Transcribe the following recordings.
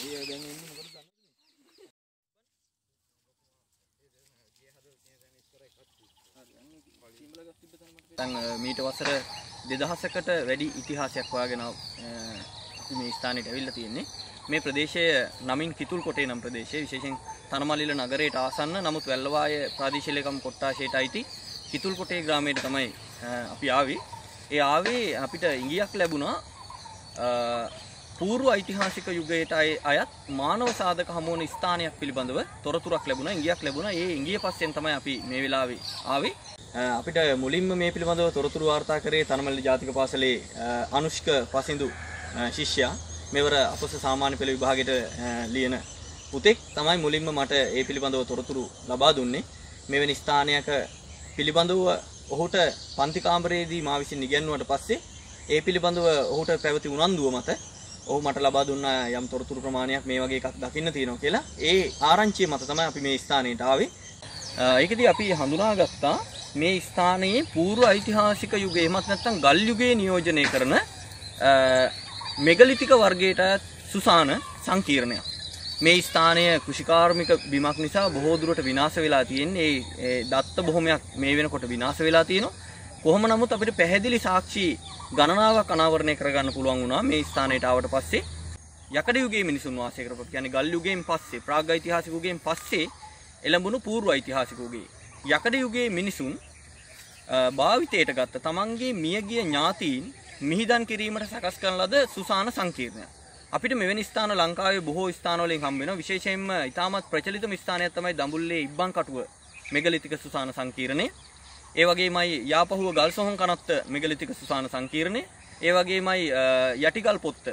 ඒ දැන් එන්නේ මොකද දන්නවද? දැන් මීට වසර 2000කට වැඩි ඉතිහාසයක් වාගෙන අපි මේ ස්ථානයට ඇවිල්ලා තියෙන්නේ. මේ ප්‍රදේශය නමින් කිතුල් කොටේ නම් ප්‍රදේශය විශේෂයෙන් තනමල්ලිල නගරයට ආසන්න නමුත් වැල්ලවාය ප්‍රාදේශීය ලේකම් කොට්ටාශයට අයිති කිතුල් කොටේ ග්‍රාමයට තමයි අපි ආවේ. ඒ ආවේ අපිට ඉඟියක් ලැබුණා පූර්ව ඓතිහාසික යුගයට අයත් මානව සාධක හමුවන ස්ථානයක් පිළිබඳව තොරතුරක් ලැබුණා ඉඟියක් ලැබුණා ඒ ඉඟිය පස්සෙන් තමයි අපි මේ වෙලාවේ ආවේ අපිට මුලින්ම මේ පිළිබඳව තොරතුරු වාර්තා කරේ තනමල්ලි ජාතික පාසලේ අනුෂ්ක පසින්දු ශිෂ්‍යයා මෙවර අපස සාමාන්‍ය පෙළ විභාගයට ලියන පුතෙක් තමයි මුලින්ම මට ඒ පිළිබඳව තොරතුරු ලබා දුන්නේ මෙවැනි ස්ථානයක පිළිබඳව ඔහුට පන්ති කාමරයේදී මා විසින් ඉගැන්වුවට පස්සේ ඒ පිළිබඳව ඔහුට පැවති උනන්දුව මත ඔහු මට ලබා දුන්න යම් තොරතුරු ප්‍රමාණයක් මේ වගේ එකක් දකින්න තියෙනවා කියලා ඒ ආරංචිය මත තමයි අපි මේ ස්ථානයට ආවේ. ඒකදී අපි හඳුනාගත්තා මේ ස්ථානයේ పూర్ව ඓතිහාසික යුගයේ එමත් නැත්නම් ගල් යුගයේ නියෝජනය කරන මෙගලිතික වර්ගයට සුසාන සංකීර්ණයක්. මේ ස්ථානය කෘෂිකාර්මික බිමක් නිසා බොහෝ දුරට විනාශ වෙලා තියෙන්නේ. ඒ දත්ත බොහොමයක් මේ වෙනකොට විනාශ වෙලා තියෙනවා. කොහොම නමුත් අපිට පැහැදිලි සාක්ෂි ගණනාවක් අනාවරණය කරගන්න පුළුවන් වුණා මේ ස්ථානයට ආවට පස්සේ. යකඩ යුගයේ මිනිසුන් වාසය කරපු කියන්නේ ගල් යුගයෙන් පස්සේ ප්‍රාග් ඓතිහාසික යුගයෙන් පස්සේ එළඹුණු పూర్ව ඓතිහාසික යුගයේ යකඩ යුගයේ මිනිසුන් භාවිතයට ගත්ත තමන්ගේ මියගිය ඥාතීන් මිහිදන් කිරීමට සකස් කරන ලද සුසාන සංකීර්ණය. අපිට මෙවැනි ස්ථාන ලංකාවේ බොහෝ ස්ථානවලින් හම්බ වෙනවා. විශේෂයෙන්ම ඉතාමත් ප්‍රචලිතම ස්ථානයක් තමයි දඹුල්ලේ ඉබ්බන් කටුව මෙගලිතික සුසාන සංකීර්ණය. ඒ වගේමයි යාපහුව ගල් සොහොන් කනත්ත මෙගලිතික සුසාන සංකීර්ණය. ඒ වගේමයි යටිගල් පොත්ත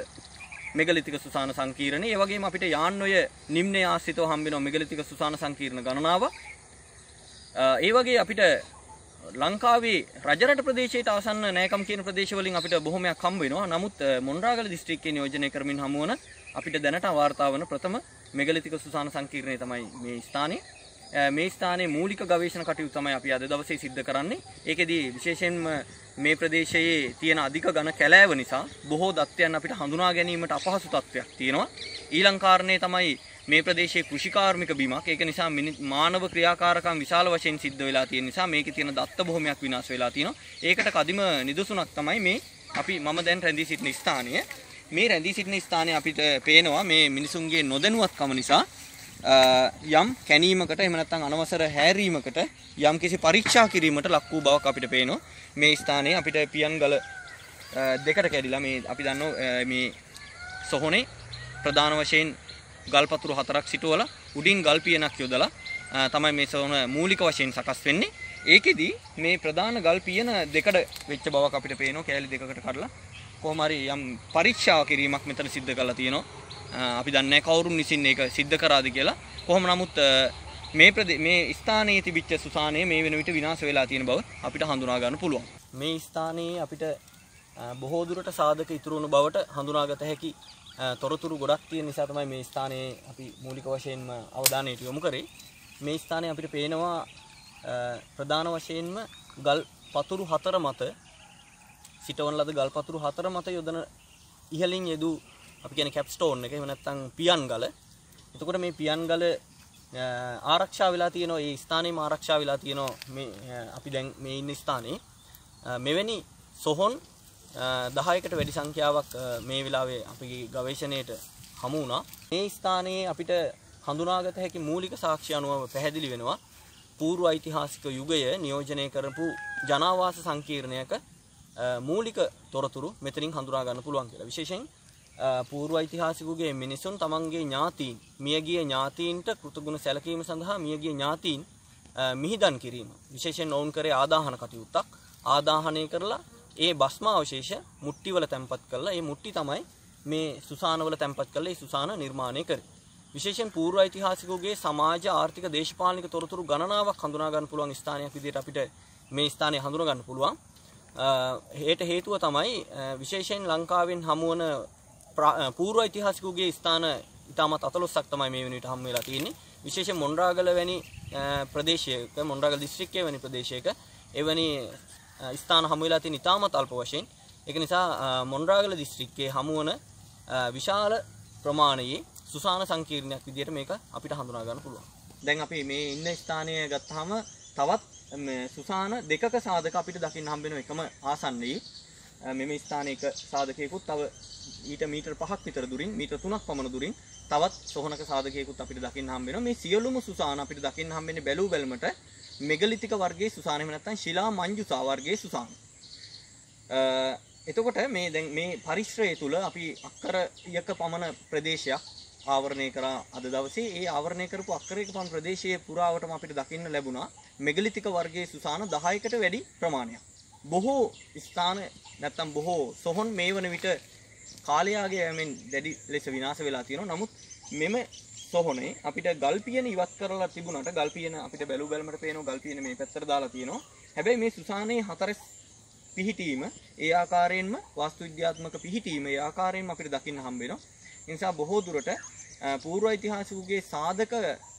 මෙගලිතික සුසාන සංකීර්ණය. ඒ වගේම අපිට යාන්ඔය නිම්නය ආශ්‍රිතව හම්බ වෙනවා මෙගලිතික සුසාන සංකීර්ණ ගණනාව. ඒ වගේ අපිට ලංකාවේ රජරට ප්‍රදේශයට ආසන්න නෑකම් කියන ප්‍රදේශවලින් අපිට බොහොමයක් හම්බ වෙනවා. නමුත් මොණරාගල දිස්ත්‍රික්කයේ නියෝජනය කරමින් හමු වන අපිට දැනට වාර්තා වන ප්‍රථම මෙගලිතික සුසාන සංකීර්ණය තමයි මේ ස්ථානයේ. මේ ස්ථානයේ මූලික ගවේෂණ කටයුතු තමයි අපි අද දවසේ සිද්ධ කරන්නේ. ඒකෙදී විශේෂයෙන්ම මේ ප්‍රදේශයේ තියෙන අධික ඝන කැලෑව නිසා බොහෝ දත්යන් අපිට හඳුනා ගැනීමට අපහසු තත්ත්වයක් තියෙනවා. ඊළඟ කාරණේ තමයි මේ ප්‍රදේශයේ කෘෂිකාර්මික බිමක්. ඒක නිසා මානව ක්‍රියාකාරකම් විශාල වශයෙන් සිද්ධ වෙලා තියෙන නිසා මේකේ තියෙන දත්ත බොහොමයක් විනාශ වෙලා තියෙනවා. ඒකට කදිම නිදසුනක් තමයි මේ අපි මම දැන් රැඳී සිටින ස්ථානය. මේ රැඳී සිටින ස්ථානය අපිට පේනවා මේ මිනිසුන්ගේ නොදැනුවත්කම නිසා යම් කැනීමකට එහෙම නැත්නම් අනවසර හැරීමකට යම් කිසි පරීක්ෂා කිරීමට ලක් වූ බවක් අපිට පේනවා. මේ ස්ථානයේ අපිට පියන්ගල දෙකට කැඩිලා මේ අපි දන්නවා මේ සොහොනේ ප්‍රධාන වශයෙන් ගල්පතුරු හතරක් සිටුවලා උඩින් ගල් පියනක් යොදලා තමයි මේ සොහොන මූලික වශයෙන් සකස් වෙන්නේ. ඒකෙදි මේ ප්‍රධාන ගල් පියන දෙකට වෙච්ච බවක් අපිට පේනවා කෑලි දෙකකට කඩලා කොහොම හරි යම් පරීක්ෂා කිරීමක් මෙතන සිද්ධ කරලා තියෙනවා. අපි දන්නේ කවුරුන් විසින් ඒක සිද්ධ කරාද කියලා. කොහොම නමුත් මේ මේ ස්ථානයේ තිබිච්ච සුසානය මේ වෙන විට විනාශ වෙලා තියෙන බව අපිට හඳුනා ගන්න පුළුවන්. මේ ස්ථානයේ අපිට බොහෝ දුරට සාධක ඉතුරු වුණු බවට හඳුනාගත හැකි තොරතුරු ගොඩක් තියෙන නිසා තමයි මේ ස්ථානයේ අපි මූලික වශයෙන්ම අවධානයට යොමු කරේ. මේ ස්ථානයේ අපිට පේනවා ප්‍රධාන වශයෙන්ම ගල් පතුරු හතර මත සිටවන ලද ගල් පතුරු හතර මත යොදන ඉහළින් යෙදූ අපි කියන්නේ කැප්ස්ටෝන් එක එහෙම නැත්නම් පියන් ගල. එතකොට මේ පියන් ගල ආරක්ෂා වෙලා තියෙනවා ඒ ස්ථානයේම ආරක්ෂා වෙලා තියෙනවා මේ අපි දැන් මේ ඉන්න ස්ථානයේ මෙවැනි සොහොන් 10කට වැඩි සංඛ්‍යාවක් මේ වෙලාවේ අපේ ගවේෂණයට හමු වුණා. මේ ස්ථානයේ අපිට හඳුනාගත හැකි මූලික සාක්ෂි අනුව පැහැදිලි වෙනවා పూర్ව ඓතිහාසික යුගය නියෝජනය කරපු ජනාවාස සංකීර්ණයක මූලික තොරතුරු මෙතනින් හඳුනා ගන්න පුළුවන් කියලා. විශේෂයෙන් පූර්ව ඓතිහාසිකගේ මිනිසුන් තමන්ගේ ඥාතීන් මියගිය ඥාතීන්ට කෘතගුණ සැලකීම සඳහා මියගිය ඥාතීන් මිහිදන් කිරීම. විශේෂයෙන් ඔවුන් කරේ ආදාහන කටයුත්තක්. ආදාහනය කරලා ඒ බස්ම අවශේෂ මුට්ටිවල තැන්පත් කරලා ඒ මුට්ටි තමයි මේ සුසානවල තැන්පත් කරලා ඒ සුසාන නිර්මාණය කරේ. විශේෂයෙන් පූර්ව ඓතිහාසිකෝගේ සමාජ ආර්ථික දේශපාලනික තොරතුරු ගණනාවක් හඳුනා ගන්න පුළුවන් ස්ථානයක් විදිහට අපිට මේ ස්ථානය හඳුනා ගන්න පුළුවන්. හේට හේතුව තමයි විශේෂයෙන් ලංකාවෙන් හමුවන පූර්ව ඓතිහාසිකුගේ ස්ථාන ඉතාමත් අතලොස්සක් තමයි මේ වෙනුවට හම් වෙලා තියෙන්නේ. විශේෂයෙන් මොණරාගල වැනි ප්‍රදේශයක මොණරාගල දිස්ත්‍රික්කයේ වැනි ප්‍රදේශයක එවැනි ස්ථාන හමු වෙලා තියෙන ඉතාමත් අල්ප වශයෙන්. ඒක නිසා මොණරාගල දිස්ත්‍රික්කයේ හමුවන විශාල ප්‍රමාණයේ සුසාන සංකීර්ණයක් විදිහට මේක අපිට හඳුනා ගන්න පුළුවන්. දැන් අපි මේ ඉන්න ස්ථානය ගත්තාම තවත් සුසාන දෙකක සාධක අපිට දකින්න හම්බ වෙන එකම ආසන්නයේ මෙම ස්ථානයක සාධකයකුත් තව ඊට මීටර් 5ක් විතර දුරින් මීටර් 3ක් පමණ දුරින් තවත් සොහනක සාධකයකුත් අපිට දකින්න හම්බ වෙනවා. මේ සියලුම සුසාන අපිට දකින්න හම්බෙන්නේ බැලූ බැලමට මෙගලිතික වර්ගයේ සුසාන එහෙම නැත්නම් ශිලා මංජුසා වර්ගයේ සුසාන. එතකොට මේ දැන් මේ පරිශ්‍රය තුල අපි අක්කරයක පමණ ප්‍රදේශයක් ආවරණය කරා අද දවසේ ඒ ආවරණය කරපු අක්කරයක පමණ ප්‍රදේශයේ පුරාවටම අපිට දකින්න ලැබුණා මෙගලිතික වර්ගයේ සුසාන 10කට වැඩි ප්‍රමාණයක්. බොහෝ ස්ථාන නැත්තම් බොහෝ සොහොන් මේ වන විට කාලයාගේ යමෙන් දැඩි ලෙස විනාශ වෙලා තියෙනවා. නමුත් මෙම සොහොනේ අපිට ගල් පියන ඉවත් කරලා තිබුණාට ගල් පියන අපිට බැලු බැලමට පේනවා ගල් පියන මේ පැත්තට දාලා තියෙනවා. හැබැයි මේ සුසානේ හතරස් පිහිටීම ඒ ආකාරයෙන්ම වාස්තු විද්‍යාත්මක පිහිටීම ඒ ආකාරයෙන්ම අපිට දකින්න හම්බ වෙනවා. ඒ නිසා බොහෝ දුරට පූර්ව ඓතිහාසිකගේ සාධක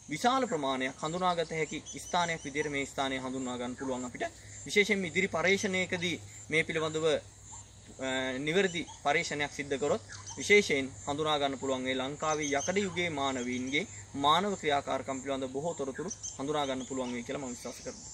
විශාල ප්‍රමාණයක් හඳුනාගත හැකි ස්ථානයක් විදිහට මේ ස්ථානය හඳුන්වා ගන්න පුළුවන් අපිට. විශේෂයෙන්ම ඉදිරි පරේක්ෂණයකදී මේ පිළිබඳව නිවැරදි පරීක්ෂණයක් සිද්ධ කරොත් විශේෂයෙන් හඳුනා ගන්න පුළුවන් ඒ ලංකාවේ යකඩ යුගයේ මානවීන්ගේ මානව ක්‍රියාකාරකම් පිළිබඳ බොහෝ තොරතුරු හඳුනා ගන්න පුළුවන් වෙයි කියලා මම විශ්වාස කරනවා.